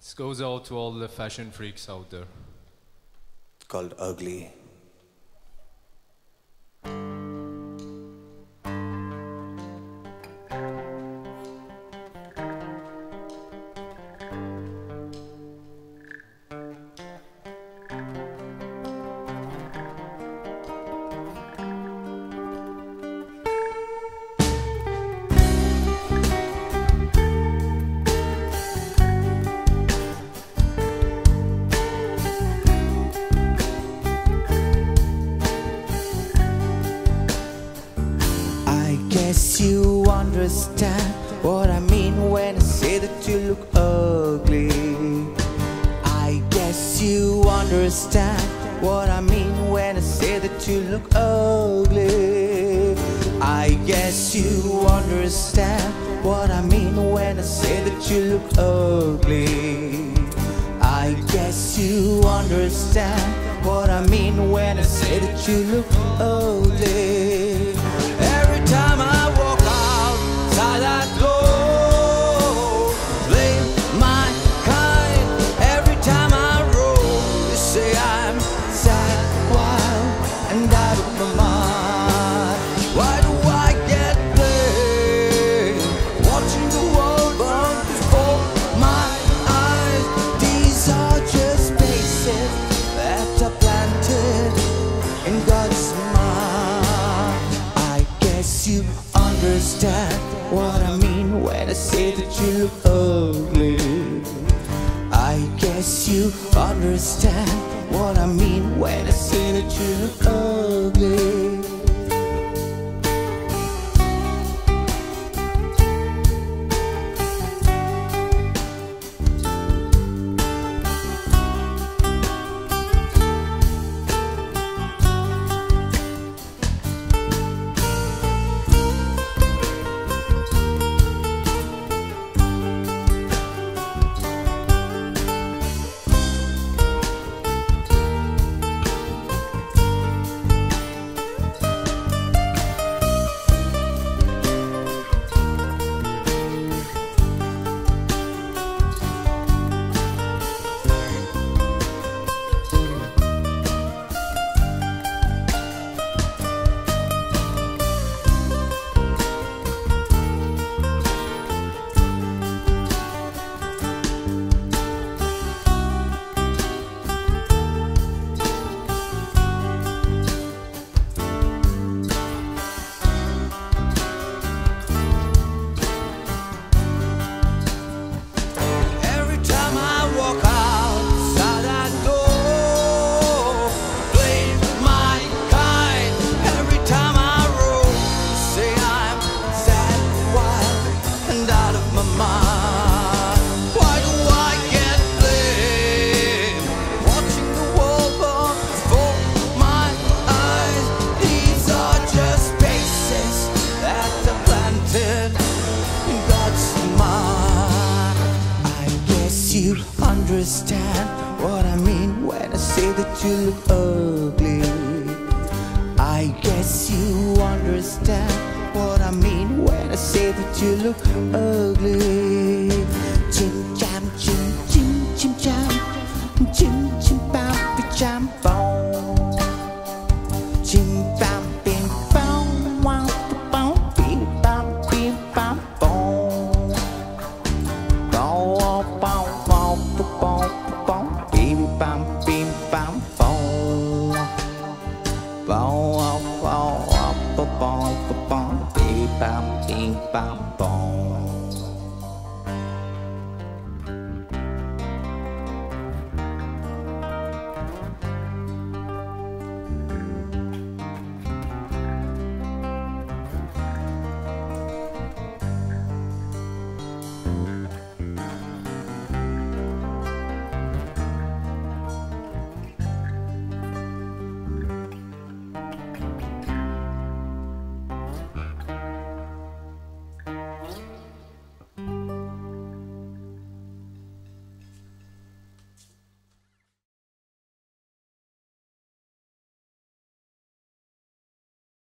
This goes out to all the fashion freaks out there. It's called Ugly. Guess you understand what I mean when I say that you look ugly. I guess you understand what I mean when I say that you look ugly. I guess you understand what I mean when I say that you look ugly. I guess you understand what I mean when I say that you look ugly. You understand what I mean when I say that you look ugly. I guess you understand what I mean when I say that you look ugly. You understand what I mean when I say that you look ugly. I guess you understand what I mean when I say that you look ugly. Chim cham chim chim chim cham chim chim bam cham bong. Bam bow.